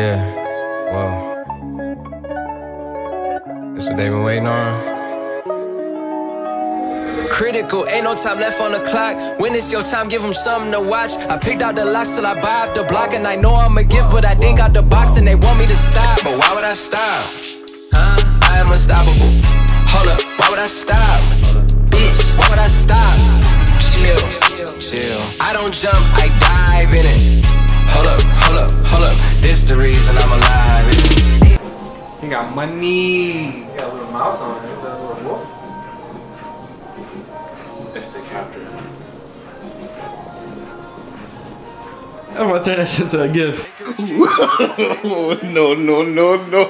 Yeah, well, that's what they've been waiting on. Critical, ain't no time left on the clock. When it's your time, give them something to watch. I picked out the locks till I buy up the block, and I know I'ma give, but I think out the box, and they want me to stop. But why would I stop? Huh? I am unstoppable. Hold up, why would I stop? Bitch, why would I stop? Chill, chill. I don't jump, got money. He got a little mouse on it. That little wolf. It's the capture. I'm gonna turn that shit to a gift. no, no, no, no.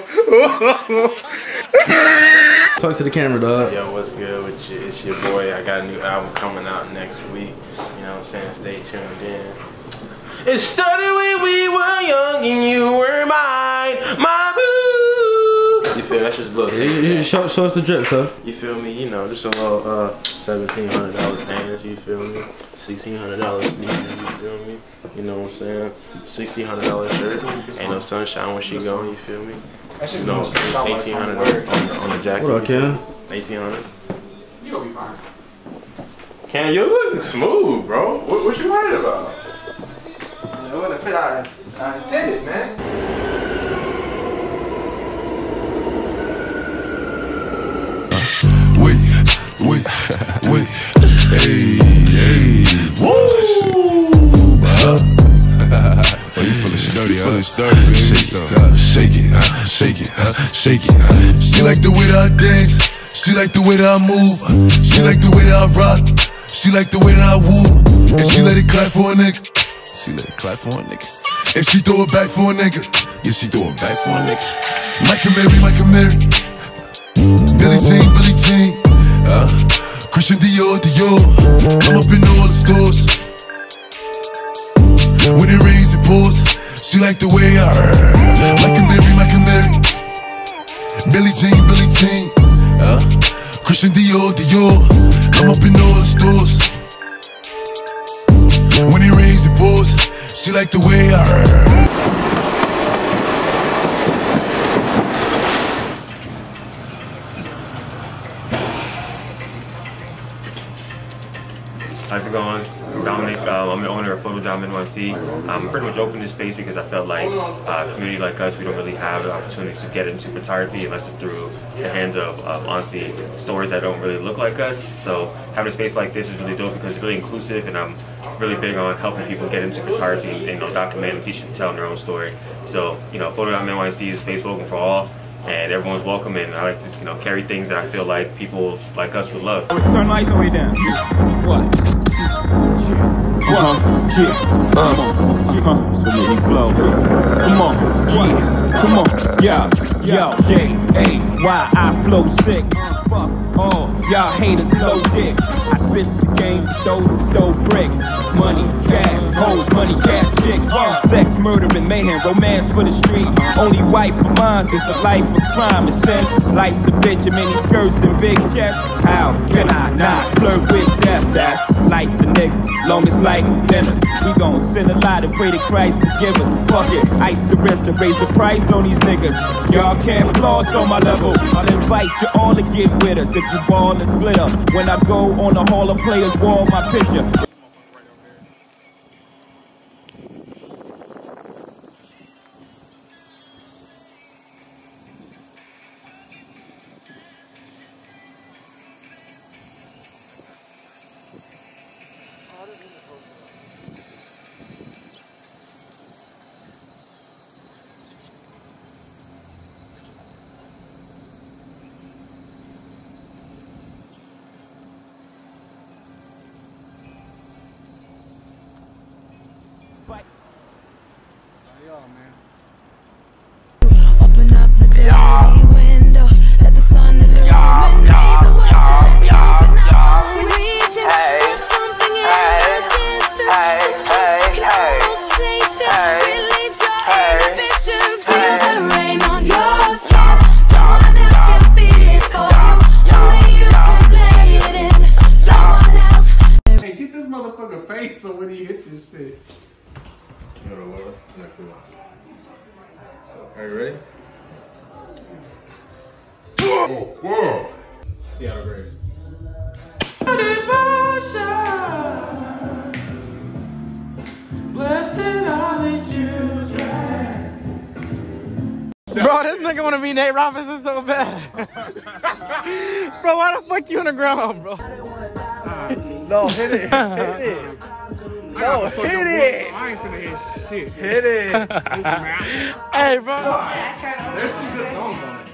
Talk to the camera, dog. Yo, what's good with you? It's your boy. I got a new album coming out next week. You know what I'm saying? Stay tuned in. It started when we were young and you were mine, my boo. You feel? That's just a little You, taste. you of that. show, show us the drip, sir. You feel me? You know, just a little uh, seventeen hundred dollar pants. You feel me? Sixteen hundred dollars sneakers. You feel me? You know what I'm saying? Sixteen hundred dollar shirt. Ain't no sunshine when she gone. You feel me? You know, most about like eighteen hundred word. on the, on the jacket. What up, Ken? Eighteen hundred. You gonna be fine. Cam, you're looking smooth, bro. What, what you worried about? It wouldn't fit out as I intended, man. 30. Shake it, shake it, shake it, shake it. She like the way that I dance. She like the way that I move. She like the way that I rock. She like the way that I woo. And she let it clap for a nigga. She let it clap for a nigga. And she throw it back for a nigga. Yeah, she throw it back for a nigga. Michael Mary, Michael Mary. Billie Jean, Billie Jean. Uh, Christian Dior, Dior. I'm up in all the stores. When it rains. Like the way I Like a Mary, like a Mary. Billie Jean, Billie Jean. Uh, Christian Dior, Dior. I'm up in all the stores. When it rains, it pours. She like the way I How's it going? Dominic. Um, I'm the owner of Photo Photodom NYC. I'm pretty much open this space because I felt like uh, a community like us, we don't really have the opportunity to get into photography unless it's through the hands of, um, honestly, stores that don't really look like us. So having a space like this is really dope because it's really inclusive and I'm really big on helping people get into photography and you know, document and teach and tell their own story. So, you know, Photo Photodom NYC is a space open for all and everyone's welcome and I like to, you know, carry things that I feel like people like us would love. Turn lights way down. What? Uh-huh. Yeah. Uh-huh. Uh-huh. So many flows. Come on. Yeah. Come on. Yeah. Yo. J A Y I flow sick. Fuck all y'all haters blow dick. I spit the game, those dope bricks. Money, cash, hoes, money, cash, chicks. Sex, murder, and mayhem, romance for the street. Only wife of mine is a life of crime. And since life's a bitch and many skirts and big chests, how can I not flirt with death? That's life's a nigga, long as like dinners. We gon' sin a lot and pray to Christ forgive us. Fuck it, ice the wrist and raise the price on these niggas. Y'all can't floss on my level. I'll invite you all to get with us if you ball and split up. When I go on the Hall of Players wall, my picture. Open up the Disney window, let the sun illuminate the words that you could not Reaching for something in the distance, supposed to almost taste it. Release your inhibitions, feel the rain on your skin. No one else can feel it for you, only you can play it in. No one else. Hey, get this motherfucker face so when he hit this shit. Are you ready? Whoa, whoa. Seattle Graves. Bro, this nigga wanna be Nate Robinson so bad. bro, why the fuck you on the ground, bro? No, hit it. Hit it. No, hit it. I ain't finna hit shit. Hit it. Hey, bro. There's some good songs on it.